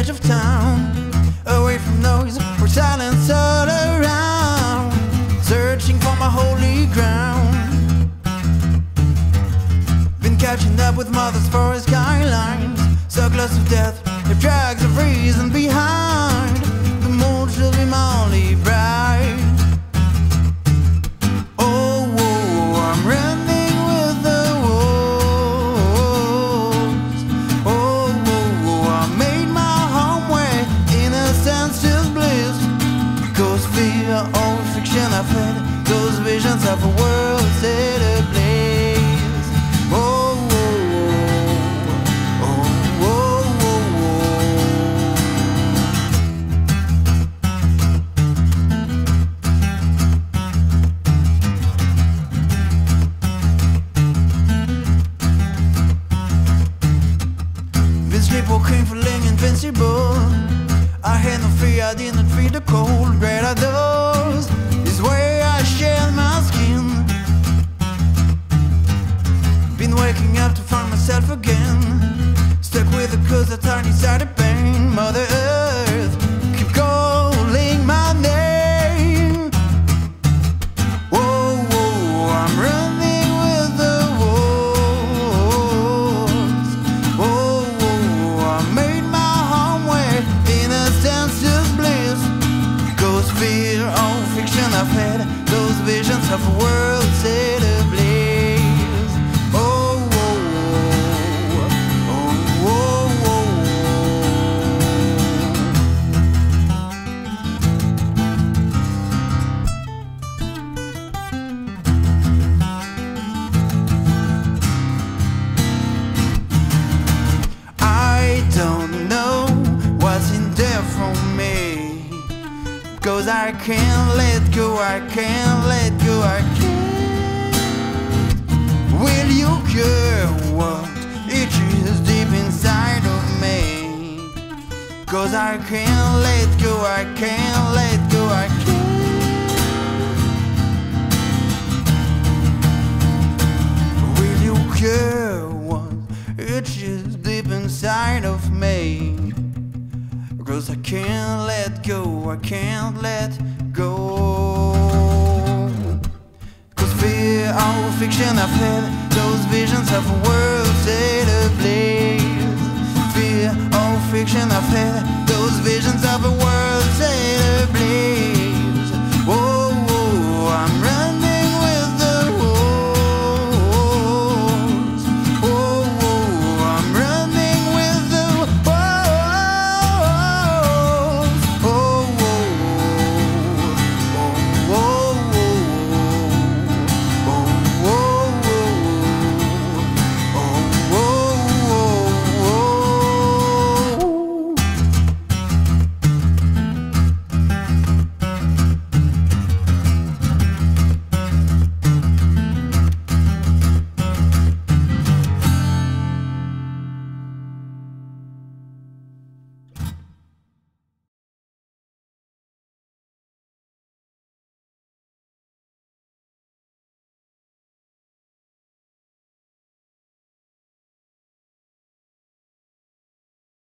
edge of town, away from noise for silence all around, searching for my holy ground. Been catching up with mothers forest skylines, so close to death, it drags a reason behind. Long, invincible. I had no fear, I didn't feel the cold. Great outdoors is where I shed my skin. Been waking up to find myself again. Stuck with the cause that turn inside the pain. Mother Cause I can't let go, I can't let go, I can't. Will you care what it is deep inside of me? Cause I can't let go, I can't let go, Cause I can't let go, I can't let go. Cause fear, all fiction I've had, those visions of a world set ablaze. Fear, all fiction I've had,